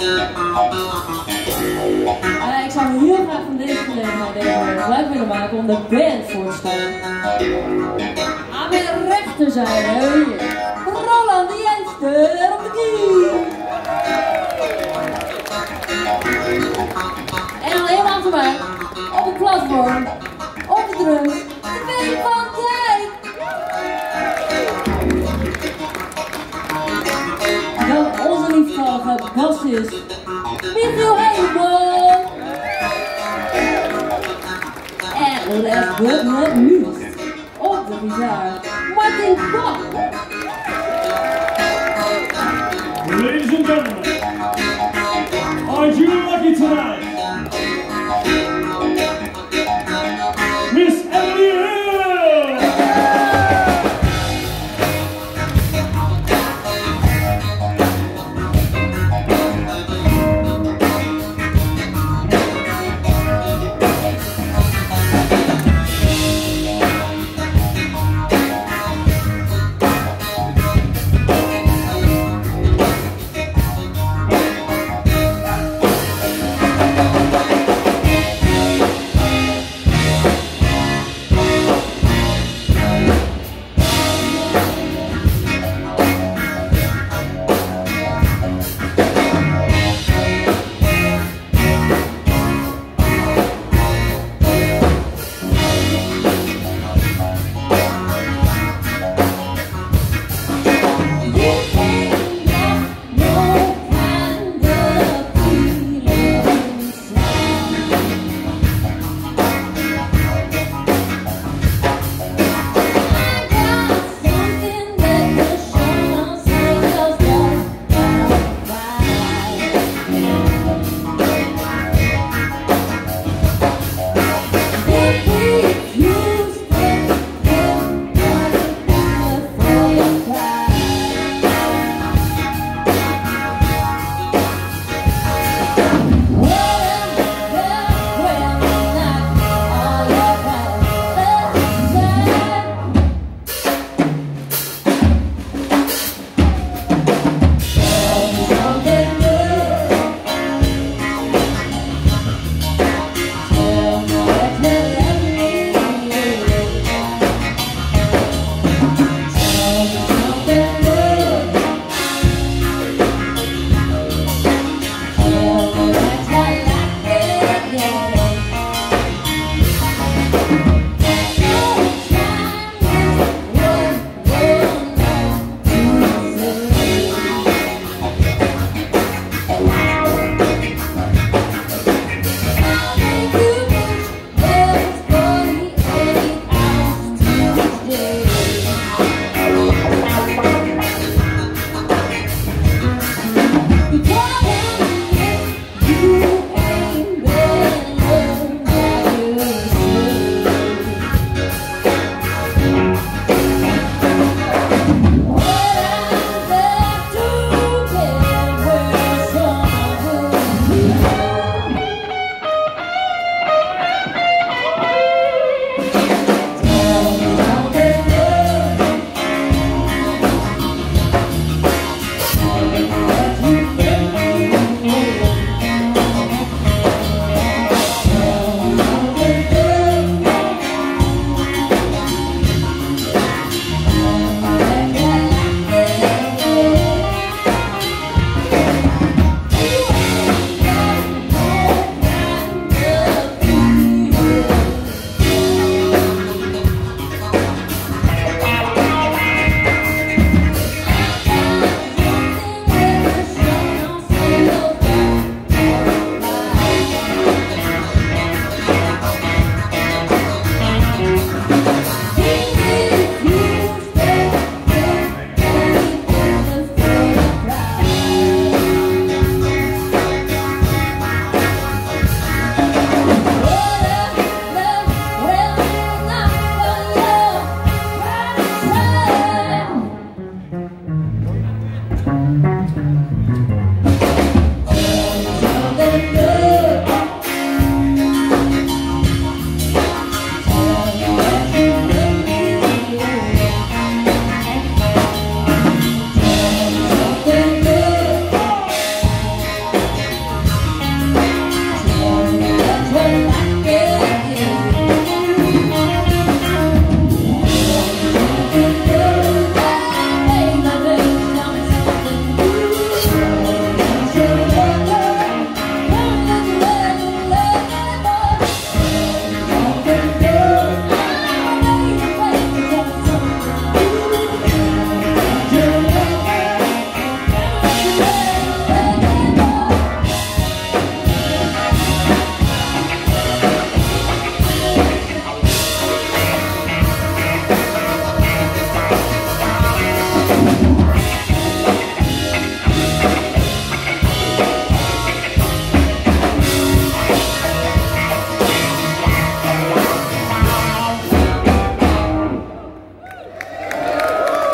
Uh, ik zou heel graag van deze gelegenheid gebruik willen maken om de band voor te stellen. Aan mijn rechterzijde, Roland Jenster op de key. En dan helemaal achter mij, op het platform, op de drums, this. If you ain't one, and that's good not news. Oh, the bizarre. What in fuck? Ladies and gentlemen, are you lucky tonight?